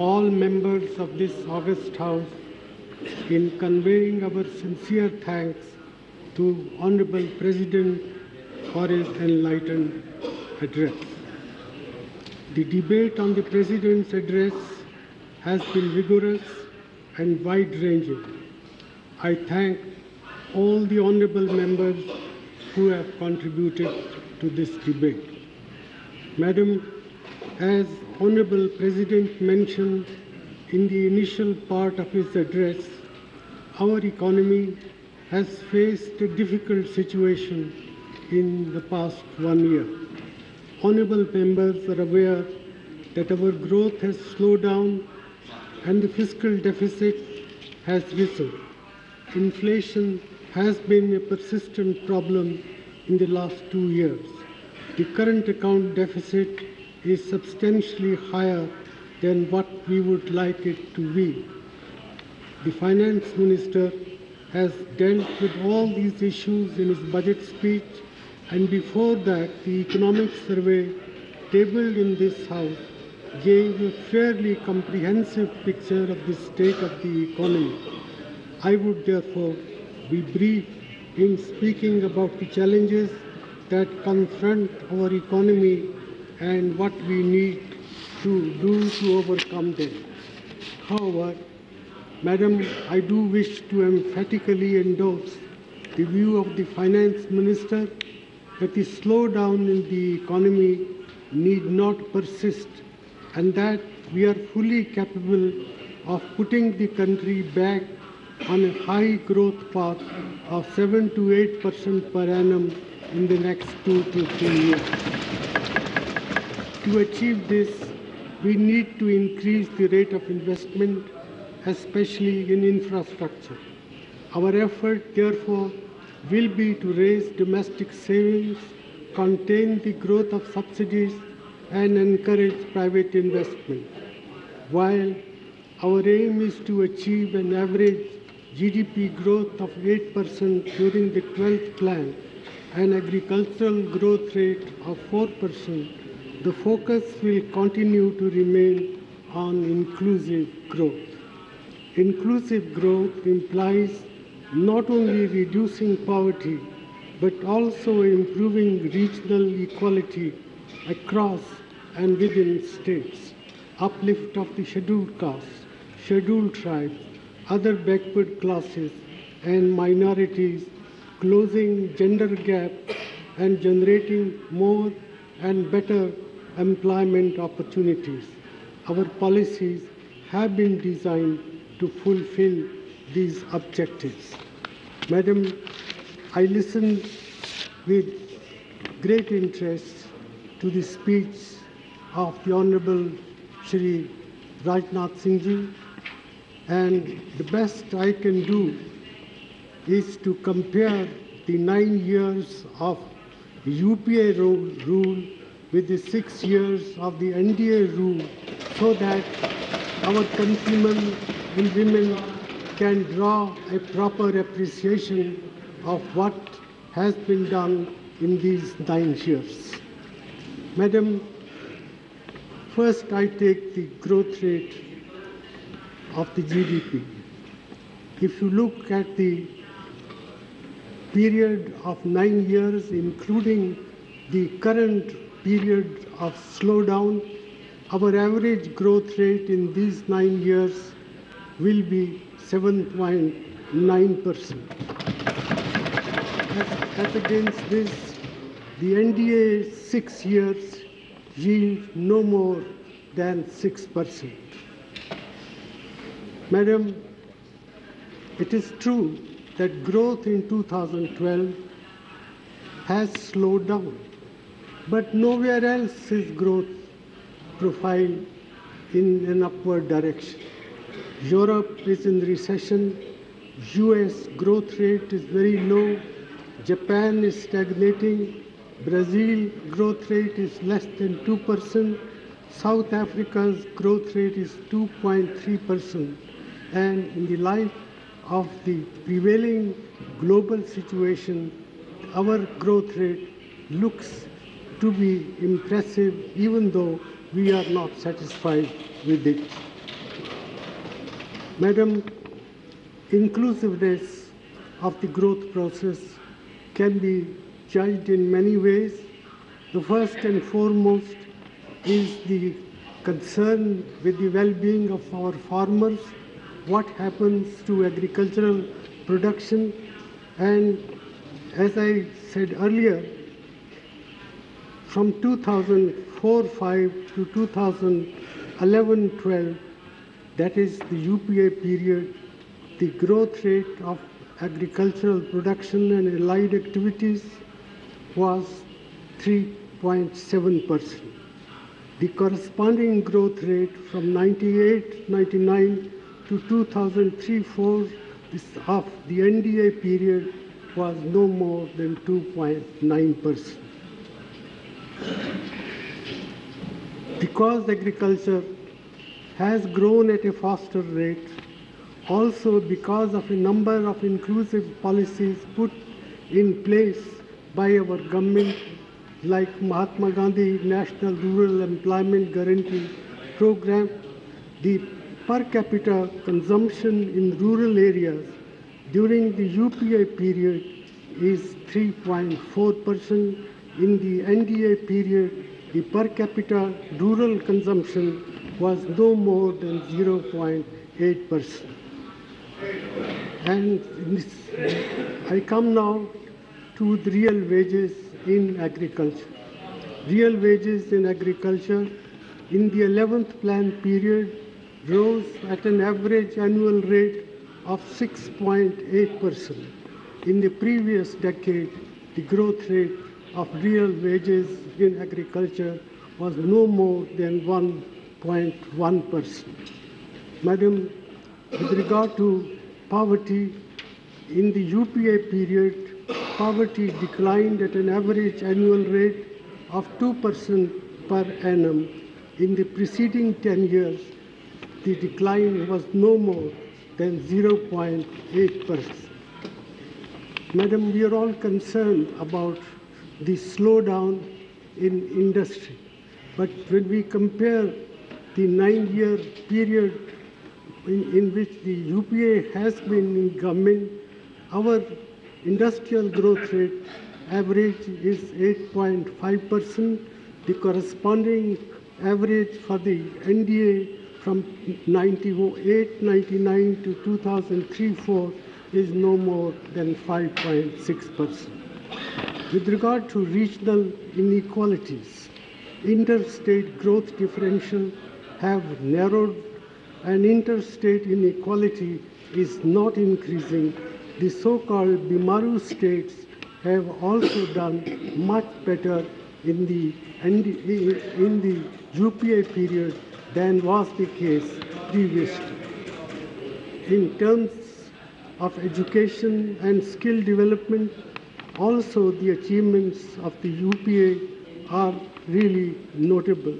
all members of this August House in conveying our sincere thanks to Honorable President for his enlightened address. The debate on the President's address has been vigorous and wide-ranging. I thank all the honorable members who have contributed to this debate. Madam, as Honorable President mentioned in the initial part of his address, our economy has faced a difficult situation in the past one year. Honorable members are aware that our growth has slowed down and the fiscal deficit has risen. Inflation has been a persistent problem in the last two years. The current account deficit is substantially higher than what we would like it to be. The finance minister has dealt with all these issues in his budget speech, and before that, the economic survey tabled in this House gave a fairly comprehensive picture of the state of the economy. I would therefore be brief in speaking about the challenges that confront our economy and what we need to do to overcome them. However, Madam, I do wish to emphatically endorse the view of the Finance Minister that the slowdown in the economy need not persist and that we are fully capable of putting the country back on a high growth path of 7 to 8 percent per annum in the next two to three years. To achieve this, we need to increase the rate of investment, especially in infrastructure. Our effort, therefore, will be to raise domestic savings, contain the growth of subsidies, and encourage private investment. While our aim is to achieve an average GDP growth of 8% during the 12th plan an agricultural growth rate of 4%, the focus will continue to remain on inclusive growth. Inclusive growth implies not only reducing poverty but also improving regional equality across and within states, uplift of the scheduled castes, scheduled tribes, other backward classes, and minorities, closing gender gap and generating more and better employment opportunities. Our policies have been designed to fulfill these objectives. Madam, I listened with great interest to the speech of the Honorable Shri Rajnath Singh ji, and the best I can do is to compare the nine years of UPA rule with the six years of the NDA rule so that our countrymen and women can draw a proper appreciation of what has been done in these nine years. Madam, first I take the growth rate of the GDP. If you look at the period of nine years, including the current period of slowdown, our average growth rate in these nine years will be 7.9 percent. As, as against this, the NDA six years yield no more than 6 percent. Madam, it is true that growth in 2012 has slowed down, but nowhere else is growth profile in an upward direction. Europe is in recession, US growth rate is very low, Japan is stagnating, Brazil growth rate is less than 2%, South Africa's growth rate is 2.3%, and in the light of the prevailing global situation, our growth rate looks to be impressive even though we are not satisfied with it. Madam, inclusiveness of the growth process can be judged in many ways. The first and foremost is the concern with the well-being of our farmers, what happens to agricultural production, and as I said earlier, from 2004-5 to 2011-12, that is the UPA period, the growth rate of agricultural production and allied activities was 3.7%. The corresponding growth rate from 98-99 to 2003-4 of the NDA period was no more than 2.9%. Because agriculture has grown at a faster rate, also because of a number of inclusive policies put in place by our government, like Mahatma Gandhi National Rural Employment Guarantee Program, the per capita consumption in rural areas during the UPA period is 3.4%. In the NDA period, the per capita rural consumption was no more than 0.8%. And this, I come now to the real wages in agriculture. Real wages in agriculture in the 11th plan period rose at an average annual rate of 6.8%. In the previous decade, the growth rate of real wages in agriculture was no more than 1.1%. Madam, with regard to poverty, in the UPA period, poverty declined at an average annual rate of 2% per annum. In the preceding 10 years, the decline was no more than 0.8%. Madam, we are all concerned about the slowdown in industry. But when we compare the nine-year period in, in, which the UPA has been in government, our industrial growth rate average is 8.5%. The corresponding average for the NDA from 98-99 to 2003-4 is no more than 5.6%. With regard to regional inequalities, interstate growth differential have narrowed and interstate inequality is not increasing. The so-called Bimaru states have also done much better in the, in the UPA period than was the case previously. In terms of education and skill development, also the achievements of the UPA are really notable.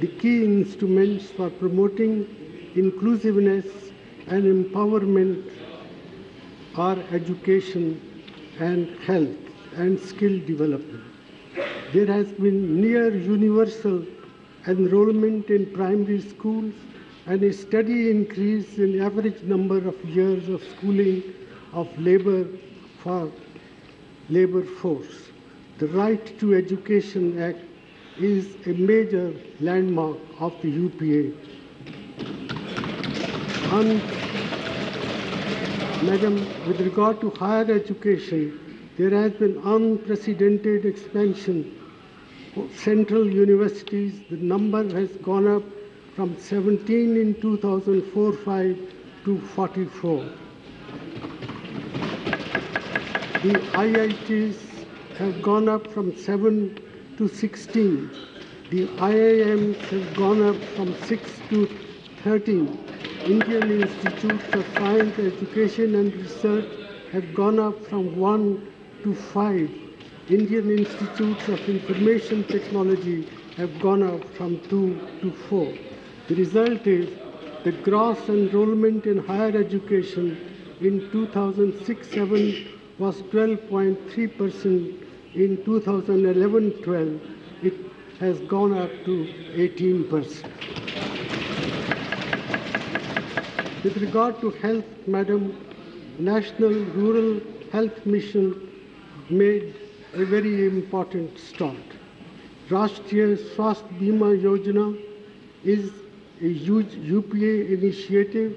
The key instruments for promoting inclusiveness and empowerment are education and health and skill development. There has been near universal enrollment in primary schools and a steady increase in average number of years of schooling of labor for labor force. The Right to Education Act is a major landmark of the UPA. And, Madam, with regard to higher education, there has been unprecedented expansion central universities, the number has gone up from 17 in 2004-5 to 44. The IITs have gone up from 7 to 16. The IIMs have gone up from 6 to 13. Indian Institutes of Science, Education and Research have gone up from 1 to 5 Indian Institutes of Information Technology have gone up from 2 to 4. The result is the gross enrollment in higher education in 2006-7 was 12.3%. In 2011-12, it has gone up to 18%. With regard to health, Madam, National Rural Health Mission made a very important start. Rashtriya Swasthya Bima Yojana is a huge UPA initiative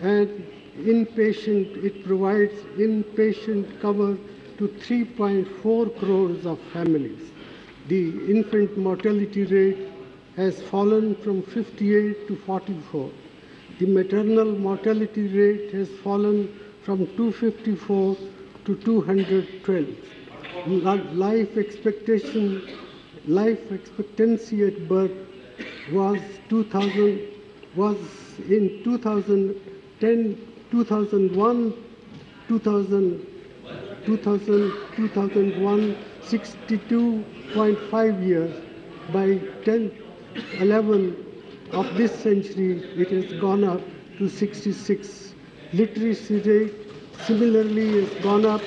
and inpatient, it provides inpatient cover to 3.4 crores of families. The infant mortality rate has fallen from 58 to 44. The maternal mortality rate has fallen from 254 to 212. Life expectation, life expectancy at birth was 2000 was in 2010 2001 2000 2000 2001 62.5 years. By 10 11 of this century it has gone up to 66 literacy rate similarly has gone up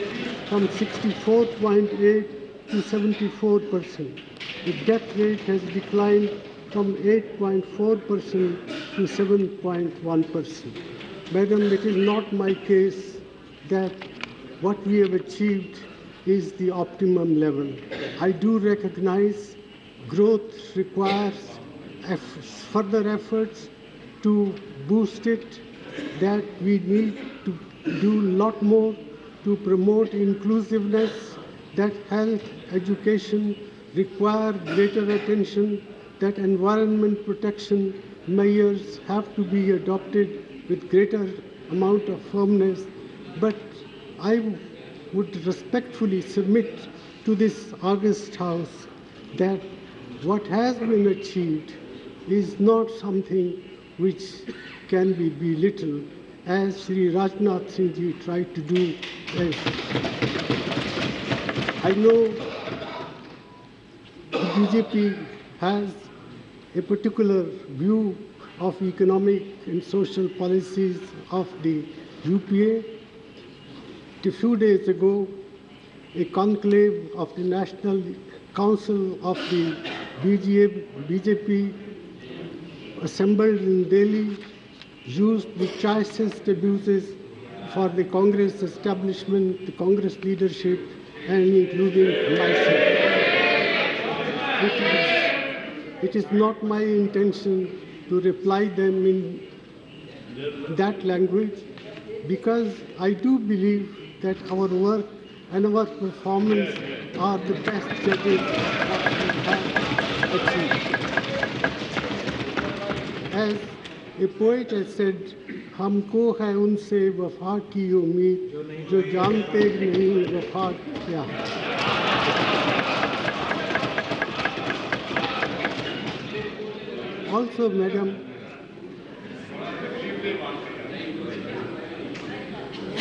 from 64.8 to 74 percent. The death rate has declined from 8.4% to 7.1%. Madam, it is not my case that what we have achieved is the optimum level. I do recognize growth requires further efforts to boost it, that we need to do a lot more to promote inclusiveness, that health, education require greater attention that environment protection measures have to be adopted with greater amount of firmness. But I would respectfully submit to this August House that what has been achieved is not something which can be belittled as Sri Rajnath Singh ji tried to do. I know the BJP has a particular view of economic and social policies of the UPA. A few days ago, a conclave of the National Council of the BJP assembled in Delhi used the choicest abuses for the Congress establishment, the Congress leadership, and including myself. It is not my intention to reply them in that language because I do believe that our work and our performance are the best judges that we have achieved. As a poet has said, हमको है उनसे वफा की उम्मीद जो जानते नहीं वफा क्या Also, madam,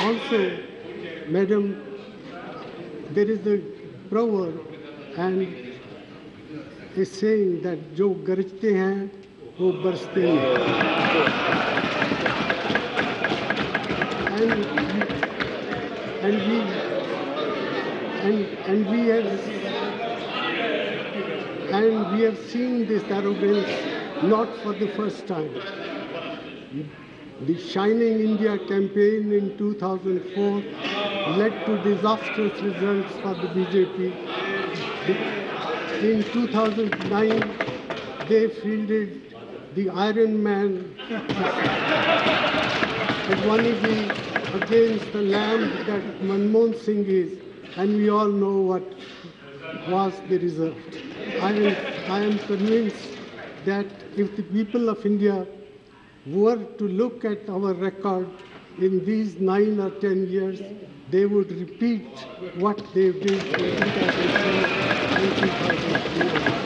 also, madam, there is a proverb and a saying that जो गरजते हैं वो बरसते हैं and and we and and we have and we have seen this arrogance not for the first time. The Shining India campaign in 2004 led to disastrous results for the BJP. In 2009, they fielded the Iron Man Advaniji against the lamb that Manmohan Singh is, and we all know what was the result. I am, I am convinced that if the people of India were to look at our record in these nine or ten years, they would repeat what they did in 2007 2004.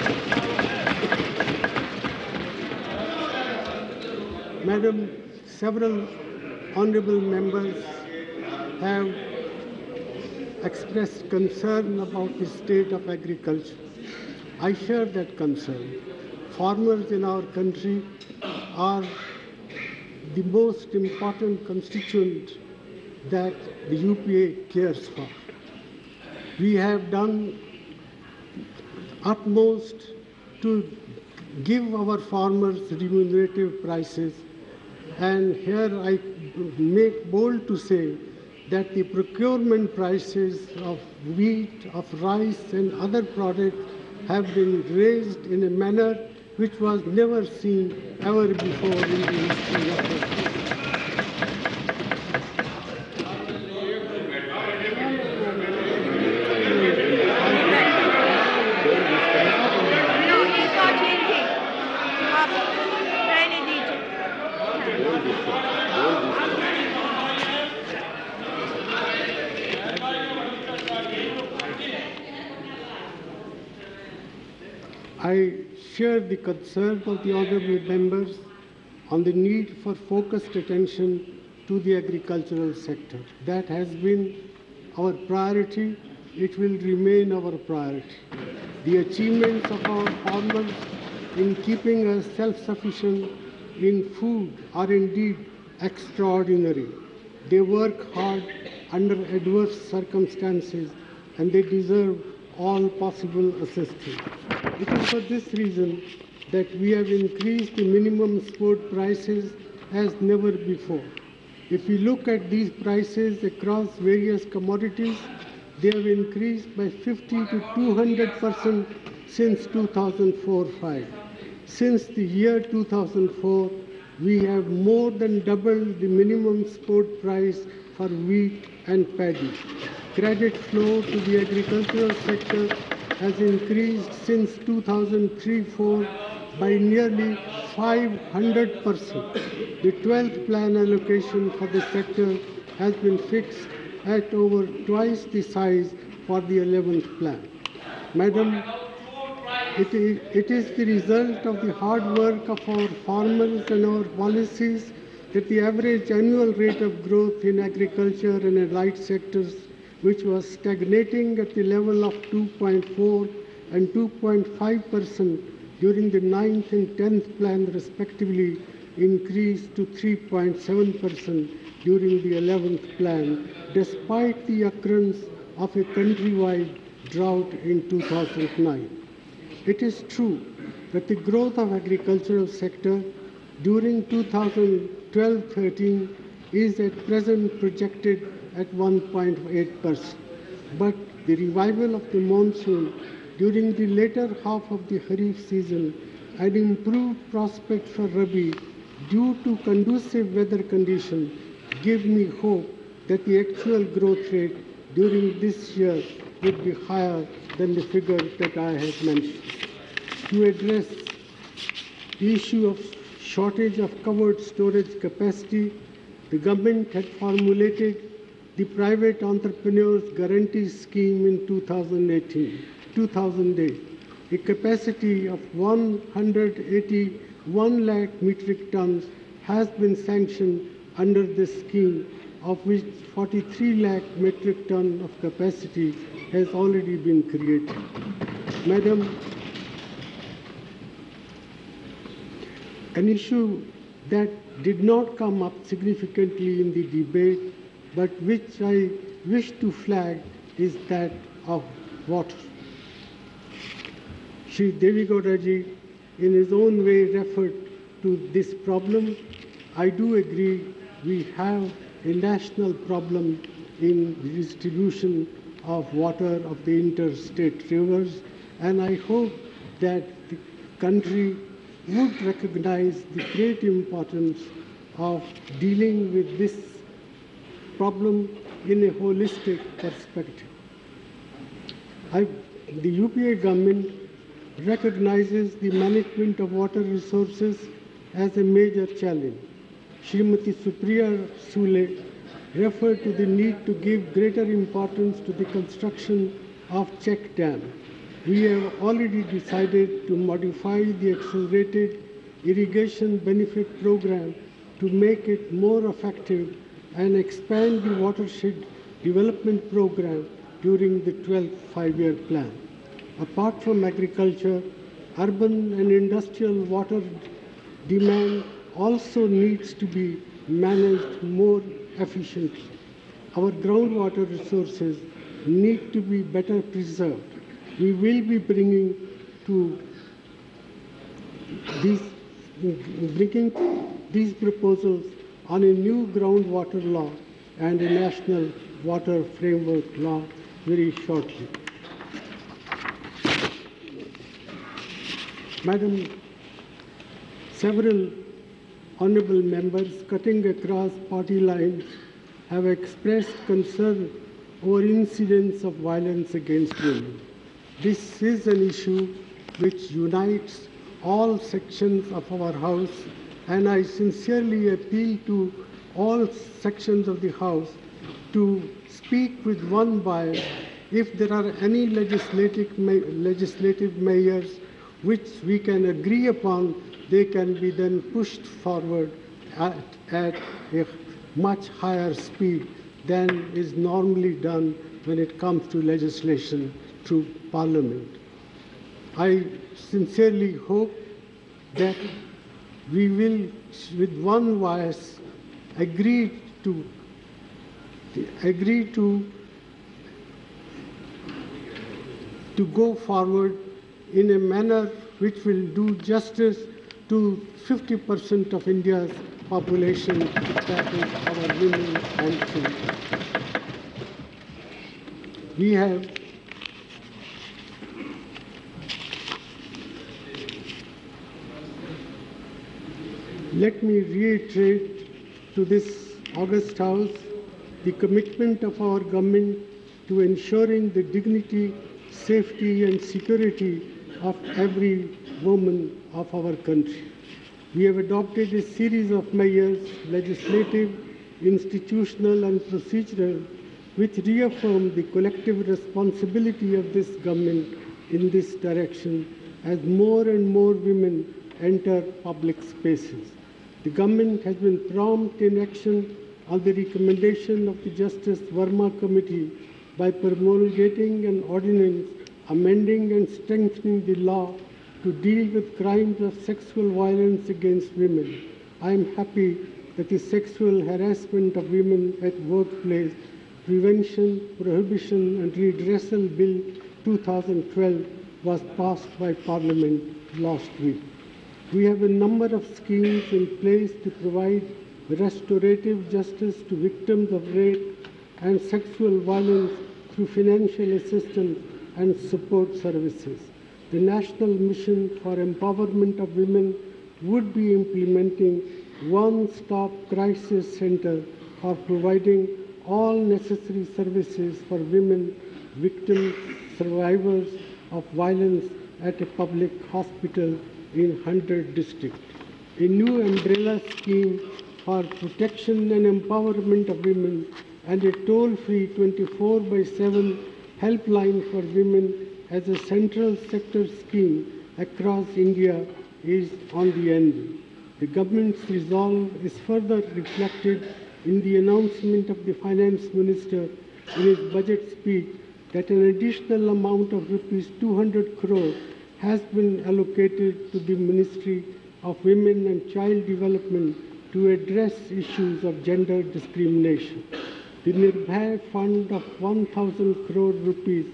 Madam, several honorable members have expressed concern about the state of agriculture. I share that concern farmers in our country are the most important constituent that the UPA cares for. We have done utmost to give our farmers remunerative prices And here I make bold to say that the procurement prices of wheat, of rice, and other products have been raised in a manner which was never seen ever before in the history of the concern of the honorable members on the need for focused attention to the agricultural sector. That has been our priority. It will remain our priority. The achievements of our farmers in keeping us self-sufficient in food are indeed extraordinary. They work hard under adverse circumstances and they deserve all possible assistance. It is for this reason that we have increased the minimum support prices as never before. If we look at these prices across various commodities, they have increased by 50 to 200 percent since 2004-5. Since the year 2004, we have more than doubled the minimum support price for wheat and paddy. Credit flow to the agricultural sector has increased since 2003-4 by nearly 500 percent. The 12th plan allocation for the sector has been fixed at over twice the size for the 11th plan. Madam, it is, it is the result of the hard work of our farmers and our policies that the average annual rate of growth in agriculture and allied sectors, which was stagnating at the level of 2.4 and 2.5 percent during the 9th and 10th plan respectively, increased to 3.7 percent during the 11th plan, despite the occurrence of a countrywide drought in 2009. It is true that the growth of agricultural sector during 2012-13 is at present projected at 1.8 percent. But the revival of the monsoon during the later half of the Kharif season and improved prospects for Rabi due to conducive weather conditions give me hope that the actual growth rate during this year would be higher than the figure that I have mentioned. To address the issue of shortage of covered storage capacity, the government had formulated the private entrepreneurs guarantee scheme in 2018, 2008. A capacity of 181 lakh metric tons has been sanctioned under this scheme, of which 43 lakh metric ton of capacity has already been created. Madam, an issue that did not come up significantly in the debate, but which I wish to flag is that of water. Sri Deve Gowdaji, in his own way, referred to this problem. I do agree we have a national problem in the distribution of water of the interstate rivers, and I hope that the country would recognize the great importance of dealing with this problem in a holistic perspective. I, the UPA government recognizes the management of water resources as a major challenge. Srimati Supriya Sule referred to the need to give greater importance to the construction of check dam. We have already decided to modify the accelerated irrigation benefit program to make it more effective and expand the watershed development program during the 12th five-year plan. Apart from agriculture, urban and industrial water demand also needs to be managed more efficiently. Our groundwater resources need to be better preserved. We will be bringing to these bringing these proposals on a new groundwater law and a national water framework law very shortly. Madam, several honorable members cutting across party lines have expressed concern over incidents of violence against women. This is an issue which unites all sections of our House, and I sincerely appeal to all sections of the House to speak with one voice if there are any legislative, legislative measures which we can agree upon, they can be then pushed forward at, at a much higher speed than is normally done when it comes to legislation through Parliament. I sincerely hope that we will, with one voice, agree to agree to to go forward in a manner which will do justice to 50% of India's population, that is our women and children. We have Let me reiterate to this August House the commitment of our government to ensuring the dignity, safety, and security of every woman of our country. We have adopted a series of measures, legislative, institutional, and procedural, which reaffirm the collective responsibility of this government in this direction as more and more women enter public spaces. The government has been prompt in action on the recommendation of the Justice Verma Committee by promulgating an ordinance amending and strengthening the law to deal with crimes of sexual violence against women. I am happy that the sexual harassment of women at workplace Prevention, Prohibition and Redressal Bill 2012 was passed by Parliament last week. We have a number of schemes in place to provide restorative justice to victims of rape and sexual violence through financial assistance and support services. The National Mission for Empowerment of Women would be implementing one-stop crisis center for providing all necessary services for women, victims, survivors of violence at a public hospital in 100 district. A new umbrella scheme for protection and empowerment of women and a toll-free 24 by 7 helpline for women as a central sector scheme across India is on the end. The government's resolve is further reflected in the announcement of the finance minister in his budget speech that an additional amount of rupees 200 crore has been allocated to the Ministry of Women and Child Development to address issues of gender discrimination. The Nirbhaya Fund of 1,000 crore rupees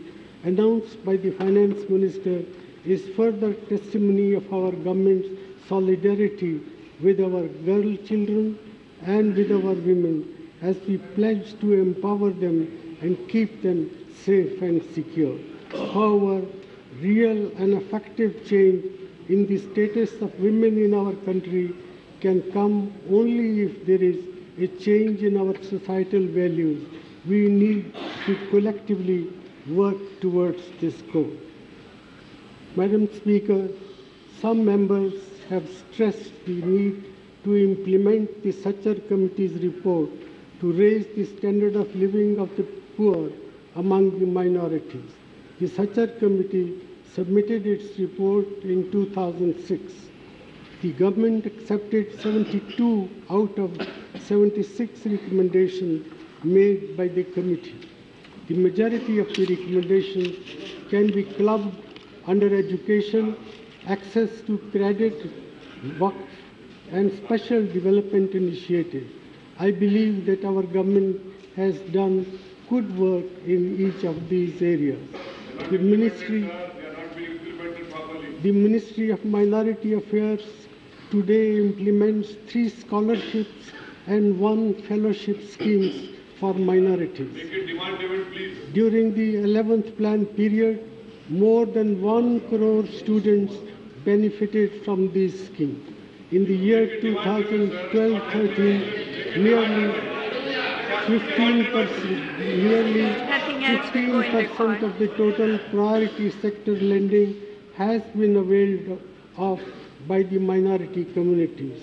announced by the finance minister is further testimony of our government's solidarity with our girl children and with our women as we pledge to empower them and keep them safe and secure. However, real and effective change in the status of women in our country can come only if there is a change in our societal values. We need to collectively work towards this goal. Madam Speaker, some members have stressed the need to implement the Sachar Committee's report to raise the standard of living of the poor among the minorities. The Sachar Committee submitted its report in 2006. The government accepted 72 out of 76 recommendations made by the committee. The majority of the recommendations can be clubbed under education, access to credit, work, and special development initiatives. I believe that our government has done good work in each of these areas. The ministry, the Ministry of Minority Affairs today implements three scholarships and one fellowship schemes for minorities. Make it demand driven, please. During the 11th plan period, more than 1 crore students benefited from this scheme. In the year 2012-13, nearly 15%, nearly Nothing else will go in my 15% of the total priority sector lending has been availed of by the minority communities.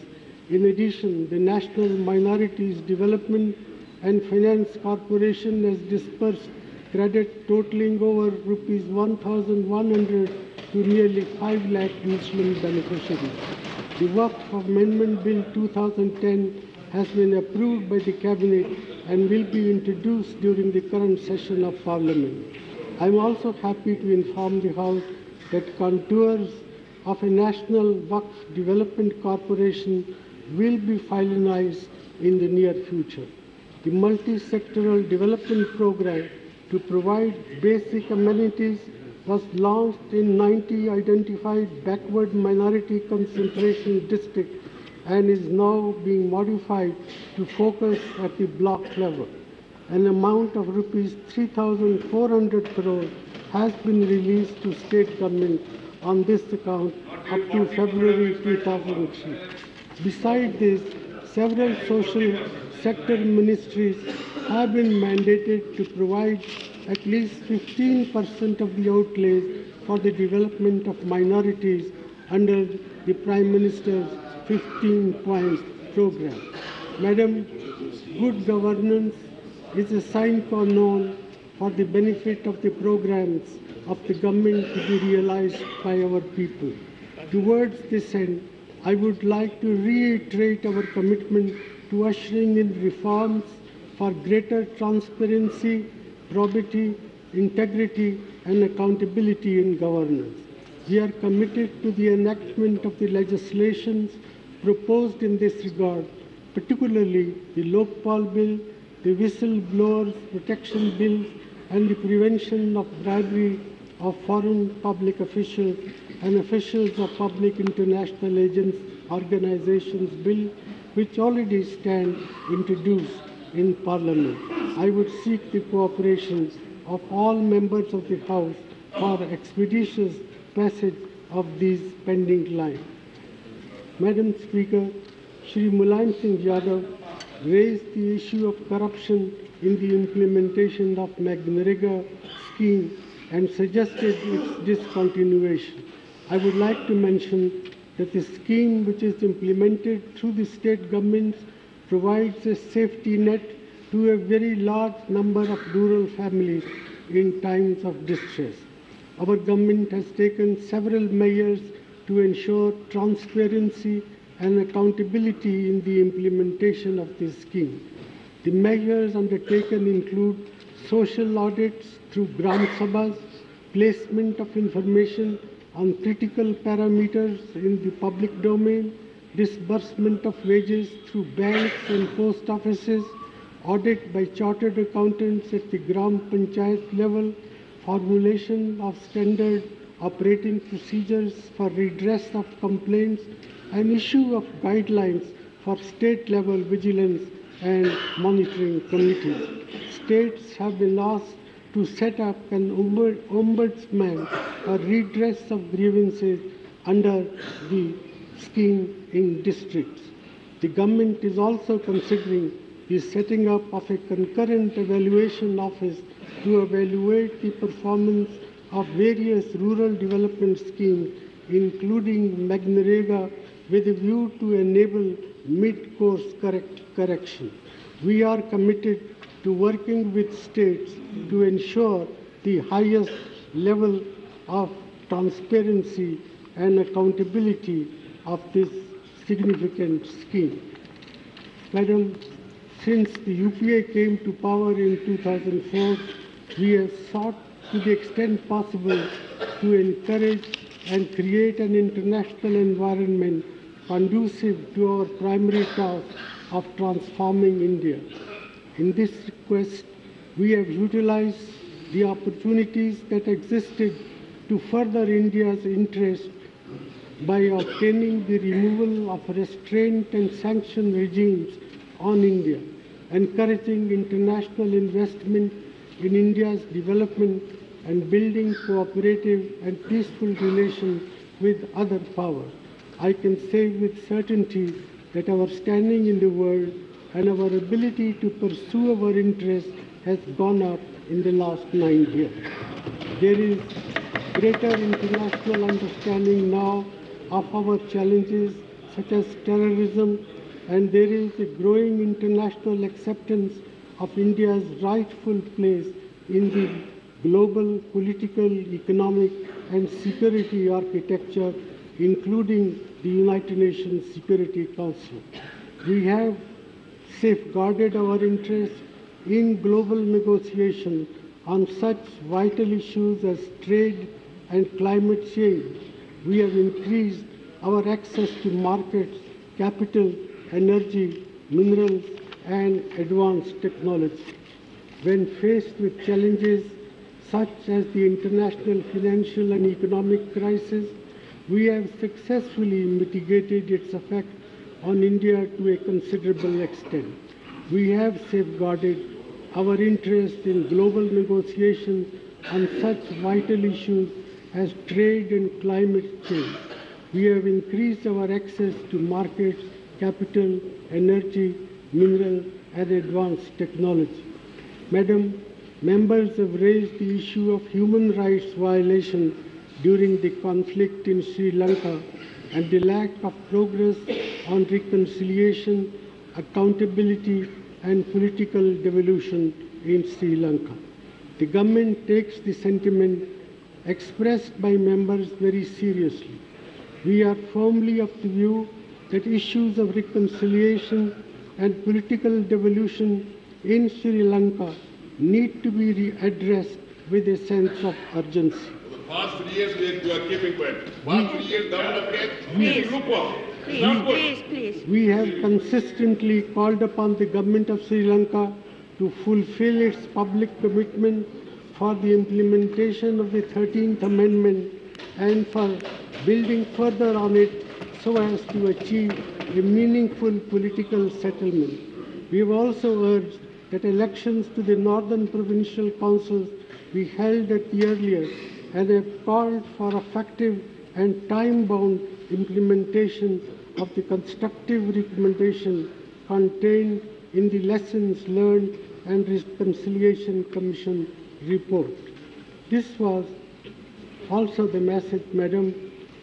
In addition, the National Minorities Development and Finance Corporation has dispersed credit totaling over rupees 1,100 to nearly 5 lakh Muslim beneficiaries. The Waqf Amendment Bill 2010 has been approved by the Cabinet and will be introduced during the current session of Parliament. I am also happy to inform the House that contours of a national Waqf Development Corporation will be finalized in the near future. The multi-sectoral development program to provide basic amenities was launched in 90 identified backward minority concentration districts and is now being modified to focus at the block level. An amount of rupees 3,400 crore has been released to state government on this account up to February 2003. Besides this, several social sector ministries have been mandated to provide at least 15% of the outlays for the development of minorities under the Prime Minister's 15 points program. Madam, good governance is a sine qua non for the benefit of the programs of the government to be realized by our people. Towards this end, I would like to reiterate our commitment to ushering in reforms for greater transparency, probity, integrity, and accountability in governance. We are committed to the enactment of the legislations proposed in this regard, particularly the Lokpal Bill, the Whistleblowers Protection Bill, and the Prevention of Bribery of Foreign Public Officials and Officials of Public International Agents Organizations Bill, which already stand introduced in Parliament. I would seek the cooperation of all members of the House for expeditious passage of these pending lines. Madam Speaker, Shri Mulayam Singh Yadav raised the issue of corruption in the implementation of MGNREGA scheme and suggested its discontinuation. I would like to mention that the scheme which is implemented through the state governments provides a safety net to a very large number of rural families in times of distress. Our government has taken several measures to ensure transparency and accountability in the implementation of this scheme. The measures undertaken include social audits through Gram Sabhas, placement of information on critical parameters in the public domain, disbursement of wages through banks and post offices, audit by chartered accountants at the Gram Panchayat level, formulation of standard operating procedures for redress of complaints, and issue of guidelines for state level vigilance and monitoring committees. States have been asked to set up an ombudsman for redress of grievances under the scheme in districts. The government is also considering the setting up of a concurrent evaluation office to evaluate the performance of various rural development schemes, including MGNREGA, with a view to enable mid-course correct correction. We are committed to working with states to ensure the highest level of transparency and accountability of this significant scheme. Madam, since the UPA came to power in 2004, we have sought to the extent possible to encourage and create an international environment conducive to our primary task of transforming India. In this request, we have utilized the opportunities that existed to further India's interest by obtaining the removal of restraint and sanction regimes on India, encouraging international investment in India's development and building cooperative and peaceful relations with other powers. I can say with certainty that our standing in the world and our ability to pursue our interests has gone up in the last nine years. There is greater international understanding now of our challenges such as terrorism and there is a growing international acceptance of India's rightful place in the global political, economic and security architecture including the United Nations Security Council. We have safeguarded our interests in global negotiation on such vital issues as trade and climate change. We have increased our access to markets, capital, energy, minerals, and advanced technology. When faced with challenges such as the international financial and economic crisis, we have successfully mitigated its effect on India to a considerable extent. We have safeguarded our interest in global negotiations on such vital issues as trade and climate change. We have increased our access to markets, capital, energy, mineral, and advanced technology. Madam, members have raised the issue of human rights violation during the conflict in Sri Lanka and the lack of progress on reconciliation, accountability, and political devolution in Sri Lanka. The government takes the sentiment expressed by members very seriously. We are firmly of the view that issues of reconciliation and political devolution in Sri Lanka need to be addressed with a sense of urgency. For the past three years, we are, we are keeping quiet. Past three years, government of Kenya, Please. lukewarm. Please, please, please. We have consistently called upon the government of Sri Lanka to fulfill its public commitment for the implementation of the 13th Amendment and for building further on it so as to achieve a meaningful political settlement. We have also urged that elections to the Northern Provincial Councils be held at the earliest and have called for effective and time-bound implementation of the constructive recommendation contained in the Lessons Learned and Reconciliation Commission report. This was also the message, Madam,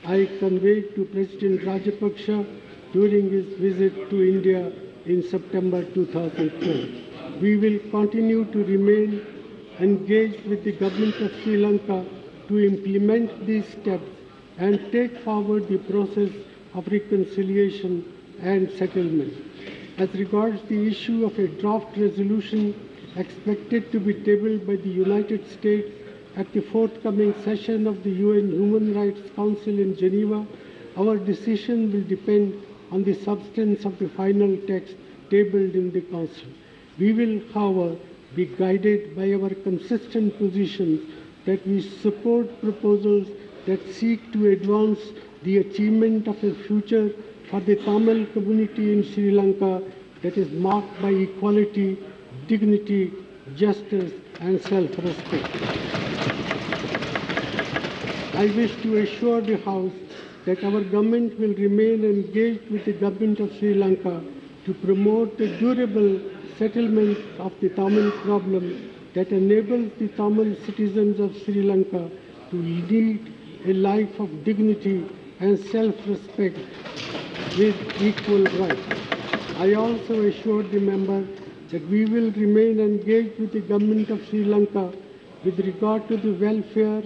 I conveyed to President Rajapaksa during his visit to India in September 2012. We will continue to remain engaged with the government of Sri Lanka to implement these steps and take forward the process of reconciliation and settlement. As regards the issue of a draft resolution expected to be tabled by the United States at the forthcoming session of the UN Human Rights Council in Geneva, our decision will depend on the substance of the final text tabled in the Council. We will, however, be guided by our consistent positions that we support proposals that seek to advance the achievement of a future for the Tamil community in Sri Lanka that is marked by equality, dignity, justice, and self-respect. I wish to assure the House that our government will remain engaged with the government of Sri Lanka to promote a durable settlement of the Tamil problem that enables the Tamil citizens of Sri Lanka to lead a life of dignity and self-respect with equal rights. I also assured the member that we will remain engaged with the government of Sri Lanka with regard to the welfare,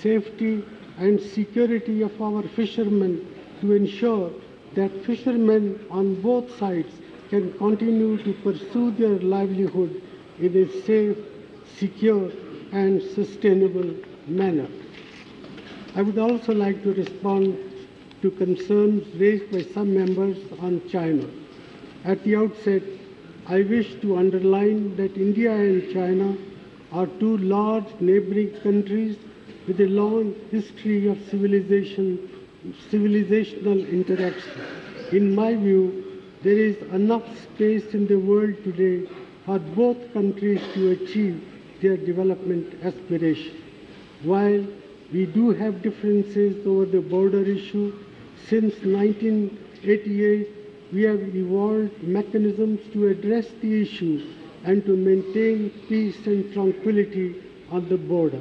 safety and security of our fishermen to ensure that fishermen on both sides can continue to pursue their livelihood in a safe, secure and sustainable manner. I would also like to respond to concerns raised by some members on China. At the outset, I wish to underline that India and China are two large neighboring countries with a long history of civilization civilizational interaction. In my view, there is enough space in the world today for both countries to achieve their development aspirations. While we do have differences over the border issue, since 1988, we have evolved mechanisms to address the issue and to maintain peace and tranquility on the border.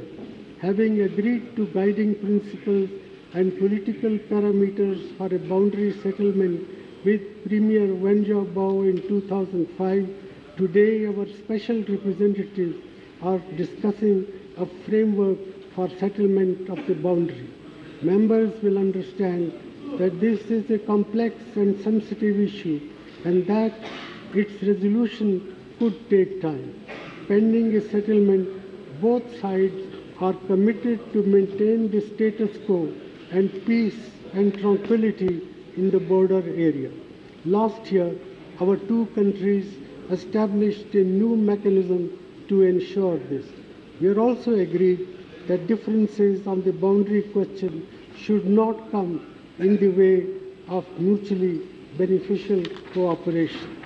Having agreed to guiding principles and political parameters for a boundary settlement with Premier Wen Jiabao in 2005, today our special representatives are discussing a framework for settlement of the boundary. Members will understand that this is a complex and sensitive issue and that its resolution could take time. Pending a settlement, both sides are committed to maintain the status quo and peace and tranquility in the border area. Last year, our two countries established a new mechanism to ensure this. We are also agreed that differences on the boundary question should not come in the way of mutually beneficial cooperation.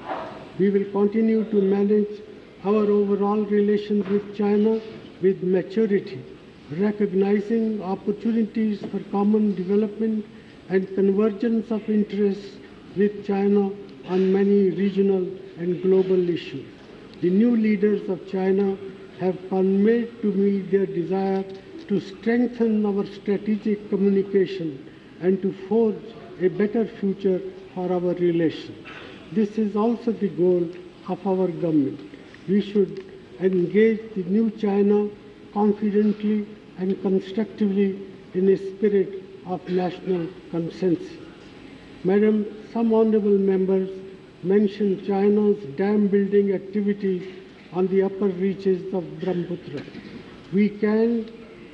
We will continue to manage our overall relations with China with maturity, recognizing opportunities for common development and convergence of interests with China on many regional and global issues. The new leaders of China have conveyed to me their desire to strengthen our strategic communication and to forge a better future for our relations. This is also the goal of our government. We should engage the new China confidently and constructively in a spirit of national consensus. Madam, some honorable members mentioned China's dam building activities on the upper reaches of Brahmaputra. We can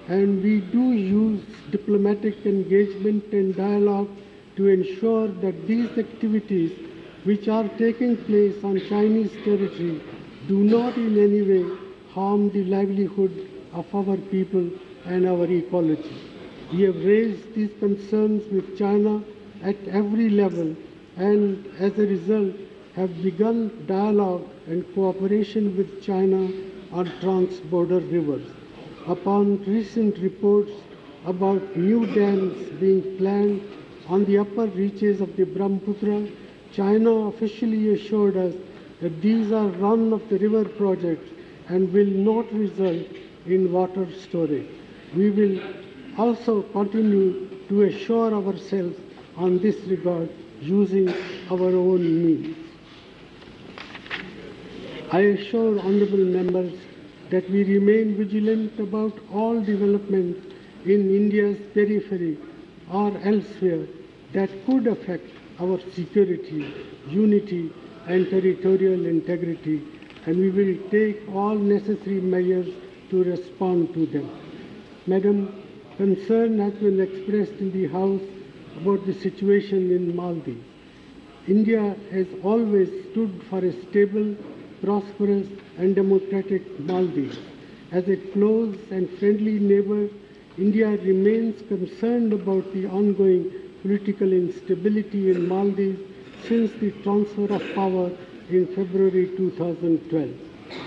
and we do use diplomatic engagement and dialogue to ensure that these activities which are taking place on Chinese territory do not in any way harm the livelihood of our people and our ecology. We have raised these concerns with China at every level and as a result have begun dialogue and cooperation with China on trans-border rivers. Upon recent reports about new dams being planned on the upper reaches of the Brahmaputra, China officially assured us that these are run-of-the-river projects and will not result in water storage. We will also continue to assure ourselves on this regard using our own means. I assure honorable members that we remain vigilant about all developments in India's periphery or elsewhere that could affect our security, unity and territorial integrity and we will take all necessary measures to respond to them. Madam, concern has been expressed in the House about the situation in Maldives. India has always stood for a stable, prosperous and democratic Maldives. As a close and friendly neighbor, India remains concerned about the ongoing political instability in Maldives since the transfer of power in February 2012.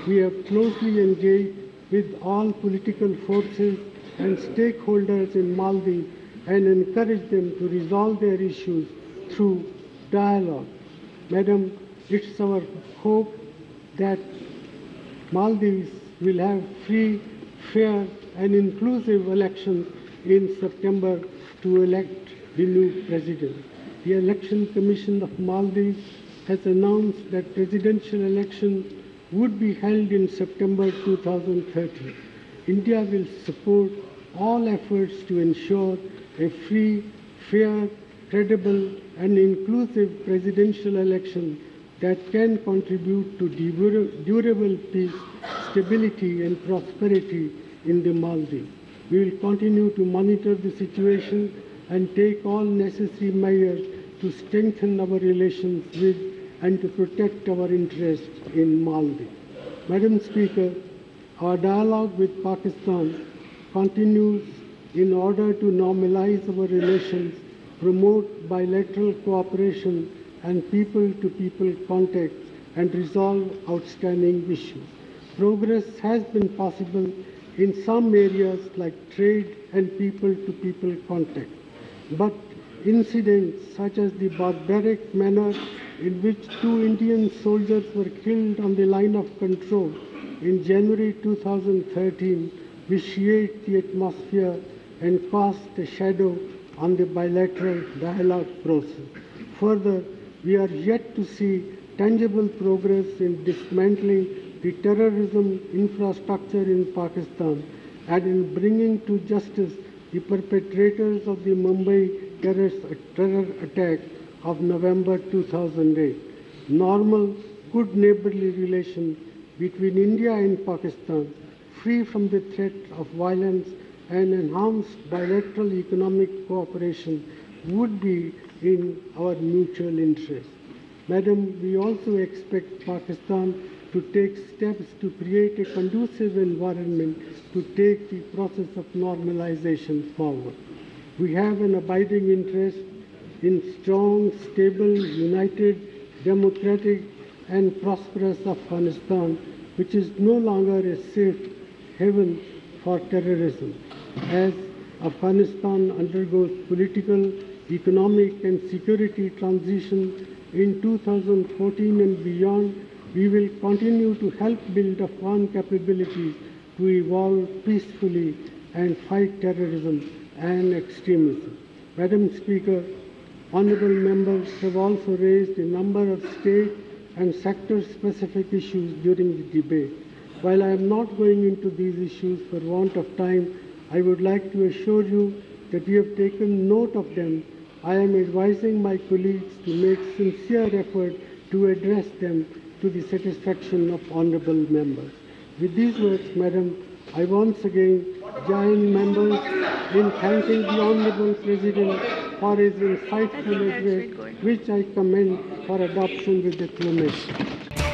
We have closely engaged with all political forces and stakeholders in Maldives and encourage them to resolve their issues through dialogue. Madam, it's our hope that Maldives will have free, fair and inclusive elections in September to elect the new president. The Election Commission of Maldives has announced that presidential election would be held in September 2030. India will support all efforts to ensure a free, fair, credible and inclusive presidential election that can contribute to durable peace, stability and prosperity in the Maldives. We will continue to monitor the situation and take all necessary measures to strengthen our relations with and to protect our interests in Maldives. Madam Speaker, our dialogue with Pakistan continues in order to normalize our relations promote bilateral cooperation and people-to-people contacts, and resolve outstanding issues. Progress has been possible in some areas like trade and people-to-people contact, but incidents such as the barbaric manner in which two Indian soldiers were killed on the line of control in January 2013 vitiate the atmosphere and cast a shadow on the bilateral dialogue process. Further, we are yet to see tangible progress in dismantling the terrorism infrastructure in Pakistan and in bringing to justice the perpetrators of the Mumbai terror attack of November 2008. Normal, good neighborly relations between India and Pakistan, free from the threat of violence and enhanced bilateral economic cooperation would be in our mutual interest. Madam, we also expect Pakistan to take steps to create a conducive environment to take the process of normalization forward. We have an abiding interest in strong, stable, united, democratic, and prosperous Afghanistan, which is no longer a safe haven for terrorism. As Afghanistan undergoes political, economic, and security transition in 2014 and beyond, we will continue to help build Afghan capabilities to evolve peacefully and fight terrorism and extremism. Madam Speaker, honorable members have also raised a number of state and sector-specific issues during the debate. While I am not going into these issues for want of time, I would like to assure you that we have taken note of them. I am advising my colleagues to make sincere effort to address them to the satisfaction of honorable members. With these words, Madam, I once again join members in thanking the Honorable President for his insightful address, which I commend for adoption with acclamation.